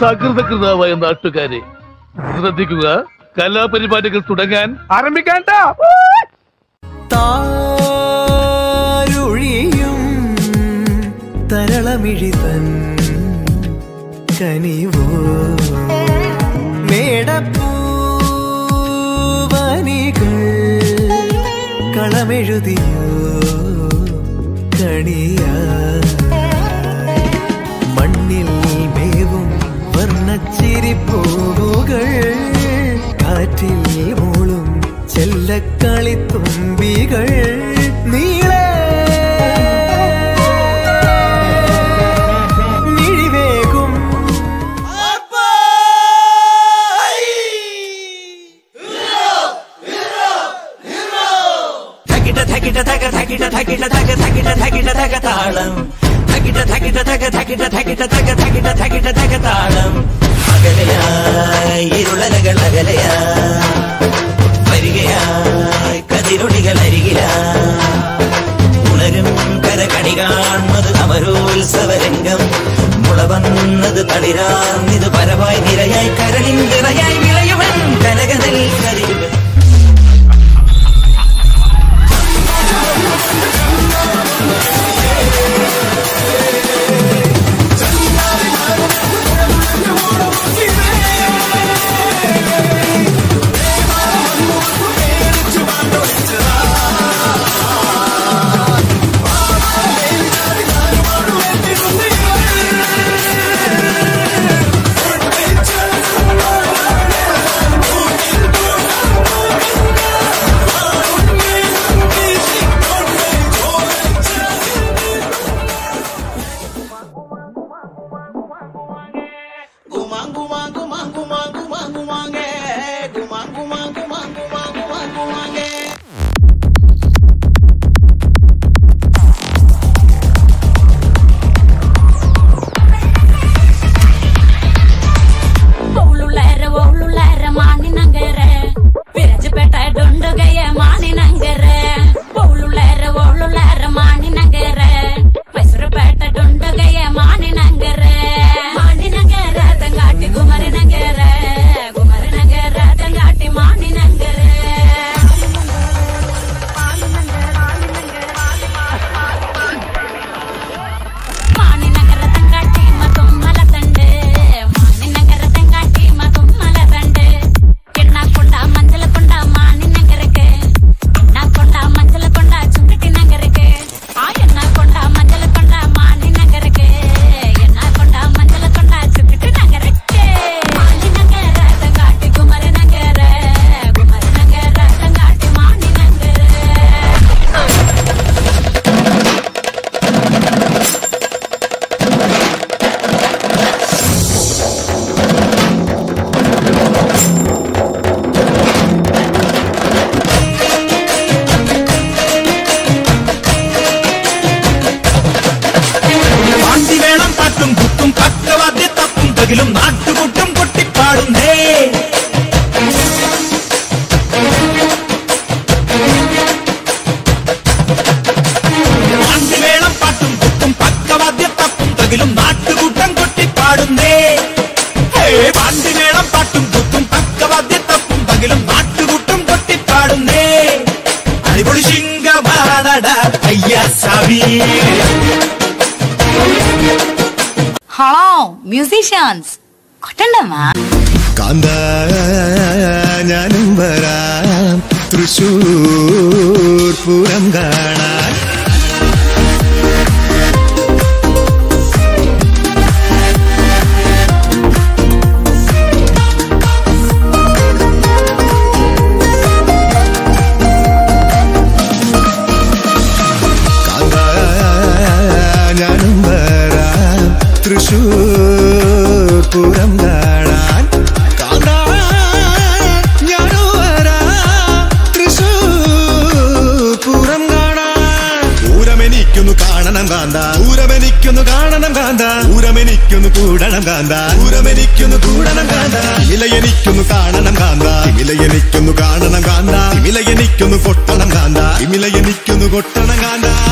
സകൃതകൃതാവായ നാട്ടുകാരെ ശ്രദ്ധിക്കുക കലാപരിപാടികൾ തുടങ്ങാൻ ആരംഭിക്കാൻ താരൊഴിയും തരളമിഴിതൻ കനിവോ? മേടപ്പൂവനികൾ കളമെഴുതിയോ? കണിയാ? വർണച്ചിരിപ്പൂവുകൾ കാറ്റിൽ മൂളും ചെല്ലക്കളിത്തുമ്പികൾ നീളെ മിഴിവേകും ധകിട ധകിട ധക ധകിട ധകിട ധക ധകിട ധകിട ധക താളം ധകിട തകിട ധക തകിട തകിട ധക തകിട തകിട ധക താളം. അകലയായി ഇരുളലകൾ അകലയായി വരികയായി കതിരൊടികൾ അരികിലാ ഉണരും കരകണി കാണുന്നത് അമരോത്സവരംഗം മുള വന്നത് തളിരാർന്നിത് പരമായി നിരയായി കരളിൻ നിറയായി വിളയുവൻ കനകനൽ കരിയുവൻ കുത്തും പക്കവാദ്യ തപ്പും തകിലും നാട്ടുകൂട്ടും കൊട്ടിപ്പാടുന്നേ പാണ്ടി വേണം പാട്ടും കുത്തും പക്കവാദ്യ തപ്പും തകിലും നാട്ടുകൂട്ടം കൊട്ടിപ്പാടുന്നേ ഹേ, പാണ്ടി വേണം പാട്ടും കുത്തും പക്കവാദ്യ തപ്പും തകിലും നാട്ടുകൂട്ടും കൊട്ടിപ്പാടുന്നേ അടിപൊളി ശിങ്കമാണട അയ്യ സവീ മ്യൂസീഷ്യൻസ് കൊട്ടണ്ടമ്മ കാന്ത ഞാനും വരാം. തൃശൂർ പൂരം കാണണം കാന്ത. ഊരമെനിക്കൊന്ന് കൂടണം കാന്ത. ഊരമെനിക്കൊന്ന് കൂടണം കാന്ത. ഇലയെനിക്കൊന്ന് കാണണം കാന്ത. ഇലയെനിക്കൊന്ന് കാണണം കാന്ത. ഇലയെനിക്കൊന്ന് കൊട്ടണം കാന്ത. ഇലയെനിക്കൊന്ന് കൊട്ടണം കാന്ത.